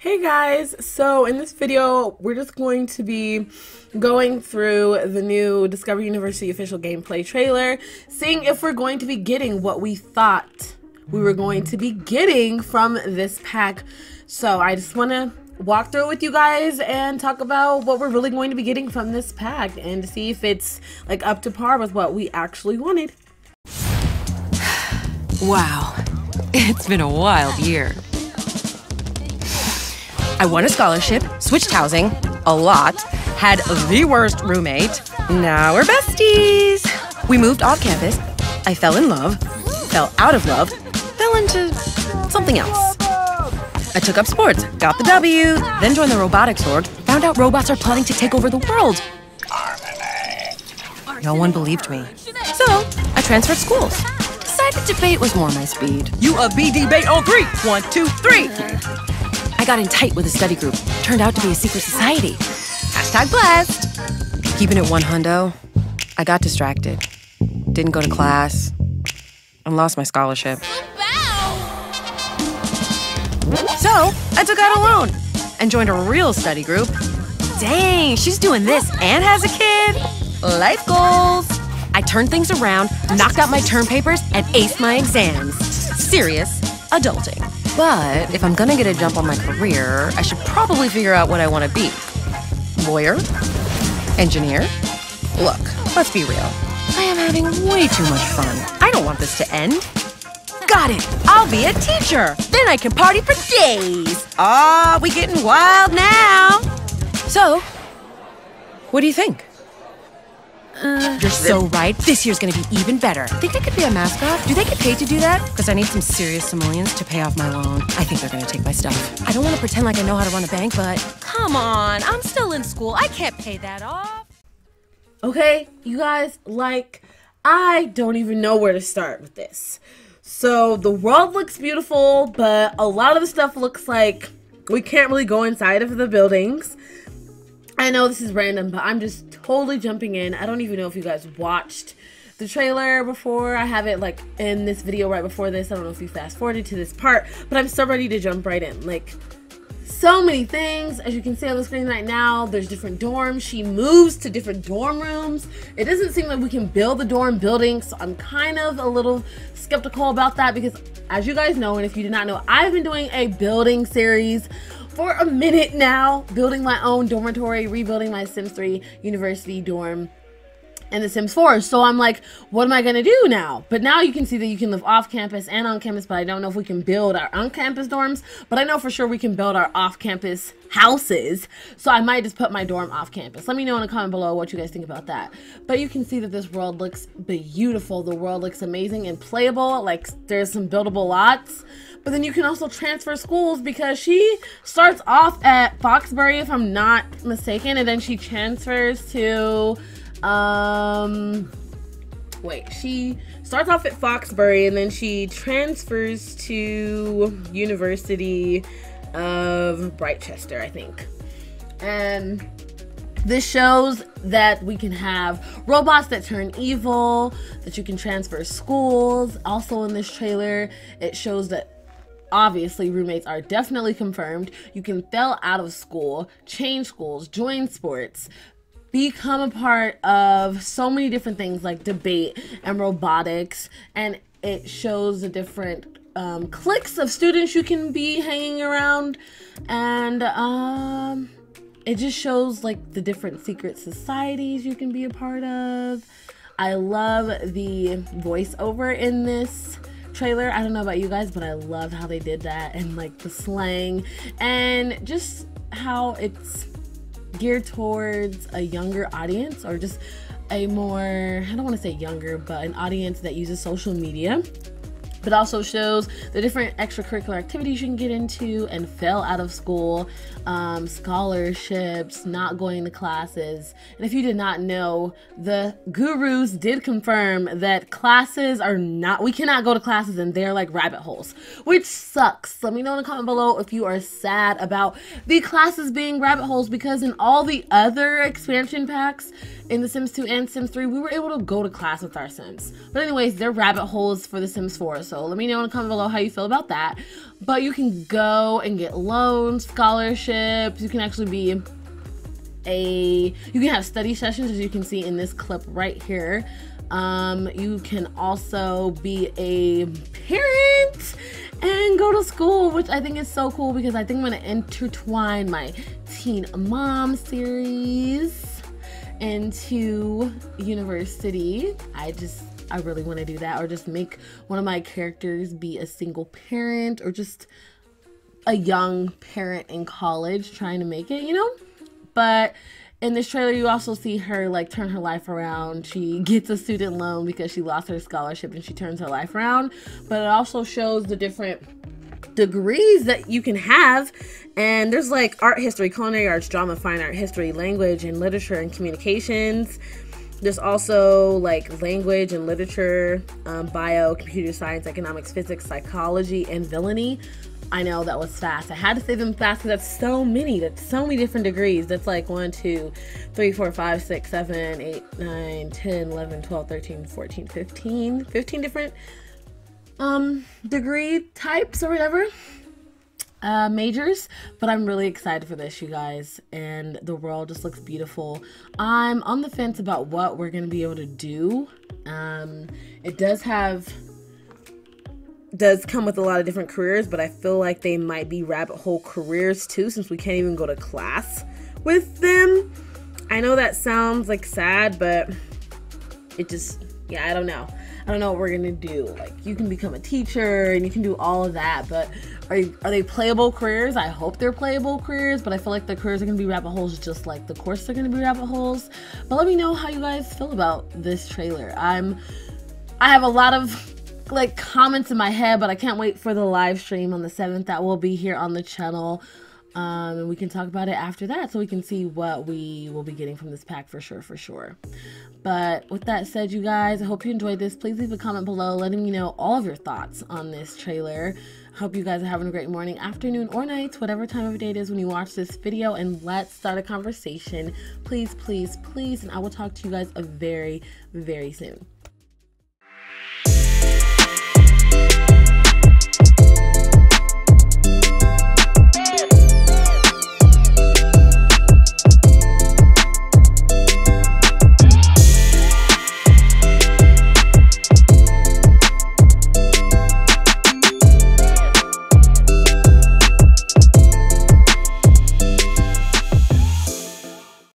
Hey guys, so in this video, we're just going to be going through the new Discover University official gameplay trailer, seeing if we're going to be getting what we thought we were going to be getting from this pack. So I just want to walk through it with you guys and talk about what we're really going to be getting from this pack and see if it's like up to par with what we actually wanted. Wow, it's been a wild year. I won a scholarship, switched housing a lot, had the worst roommate. Now we're besties. We moved off campus. I fell in love, fell out of love, fell into something else. I took up sports, got the W, then joined the robotics org, found out robots are plotting to take over the world. No one believed me. So, I transferred schools. Decided debate was more my speed. You a B debate on oh, three. One, two, three. I got in tight with a study group. Turned out to be a secret society. Hashtag blessed. Keeping it one hundo, I got distracted. Didn't go to class. And lost my scholarship. So, I took out a loan and joined a real study group. Dang, she's doing this and has a kid. Life goals. I turned things around, knocked out my term papers, and aced my exams. Serious adulting. But if I'm gonna get a jump on my career, I should probably figure out what I wanna be. Lawyer? Engineer? Look, let's be real. I am having way too much fun. I don't want this to end. Got it! I'll be a teacher! Then I can party for days! Ah, we getting wild now! So, what do you think? Uh, You're so right. This year's gonna be even better. Think I could be a mascot? Do they get paid to do that? Because I need some serious simoleons to pay off my loan. I think they're gonna take my stuff. I don't want to pretend like I know how to run a bank, but come on, I'm still in school. I can't pay that off. Okay, you guys, like, I don't even know where to start with this. So, the world looks beautiful, but a lot of the stuff looks like we can't really go inside of the buildings. I know this is random, but I'm just totally jumping in. I don't even know if you guys watched the trailer before. I have it like in this video right before this. I don't know if you fast forwarded to this part, but I'm so ready to jump right in. Like, so many things as you can see on the screen right now there's different dorms she moves to different dorm rooms it doesn't seem like we can build the dorm building so i'm kind of a little skeptical about that because as you guys know and if you did not know i've been doing a building series for a minute now building my own dormitory rebuilding my sims 3 university dorm and The Sims 4. So I'm like, what am I gonna do now? But now you can see that you can live off campus and on campus, but I don't know if we can build our on campus dorms, but I know for sure we can build our off campus houses. So I might just put my dorm off campus. Let me know in the comment below what you guys think about that. But you can see that this world looks beautiful. The world looks amazing and playable. Like there's some buildable lots. But then you can also transfer schools because she starts off at Foxbury, if I'm not mistaken, and then she transfers to um, wait, she starts off at Foxbury and then she transfers to University of Britechester, I think. And this shows that we can have robots that turn evil, that you can transfer schools. Also in this trailer, it shows that obviously roommates are definitely confirmed. You can fail out of school, change schools, join sports, become a part of so many different things like debate and robotics and it shows the different um, cliques of students you can be hanging around and um, it just shows like the different secret societies you can be a part of i love the voiceover in this trailer. I don't know about you guys but i love how they did that and like the slang and just how it's geared towards a younger audience or just a more, I don't want to say younger, but an audience that uses social media but also shows the different extracurricular activities you can get into and fail out of school, um, scholarships, not going to classes. And if you did not know, the gurus did confirm that classes are not, we cannot go to classes and they're like rabbit holes, which sucks. Let me know in the comment below if you are sad about the classes being rabbit holes because in all the other expansion packs, in The Sims 2 and Sims 3, we were able to go to class with our Sims. But anyways, they're rabbit holes for The Sims 4. So let me know in the comment below how you feel about that. But you can go and get loans, scholarships. You can actually be a you can have study sessions as you can see in this clip right here um, you can also be a parent and go to school which i think is so cool because i think i'm going to intertwine my teen mom series into university i just i really want to do that or just make one of my characters be a single parent or just a young parent in college trying to make it you know but in this trailer, you also see her like turn her life around. She gets a student loan because she lost her scholarship and she turns her life around. But it also shows the different degrees that you can have. And there's like art history, culinary arts, drama, fine art, history, language and literature and communications. There's also like language and literature, um, bio, computer science, economics, physics, psychology, and villainy. I know that was fast. I had to say them fast because that's so many. That's so many different degrees. That's like 1, 2, 3, 4, 5, 6, 7, 8, 9, 10, 11, 12, 13, 14, 15. 15 different um, degree types or whatever. Uh, majors, but I'm really excited for this, you guys. And the world just looks beautiful. I'm on the fence about what we're going to be able to do. Um, it does have does come with a lot of different careers, but I feel like they might be rabbit hole careers too, since we can't even go to class with them. I know that sounds like sad, but it just, yeah, I don't know. I don't know what we're gonna do. Like, you can become a teacher and you can do all of that, but are, you, are they playable careers? I hope they're playable careers, but I feel like the careers are gonna be rabbit holes just like the courses are gonna be rabbit holes. But let me know how you guys feel about this trailer. I'm, I have a lot of like comments in my head, but I can't wait for the live stream on the 7th that will be here on the channel. Um, and we can talk about it after that so we can see what we will be getting from this pack for sure, for sure. But with that said, you guys, I hope you enjoyed this. Please leave a comment below letting me know all of your thoughts on this trailer. Hope you guys are having a great morning, afternoon, or night, whatever time of day it is when you watch this video. And let's start a conversation. Please, please, please. And I will talk to you guys very, very soon.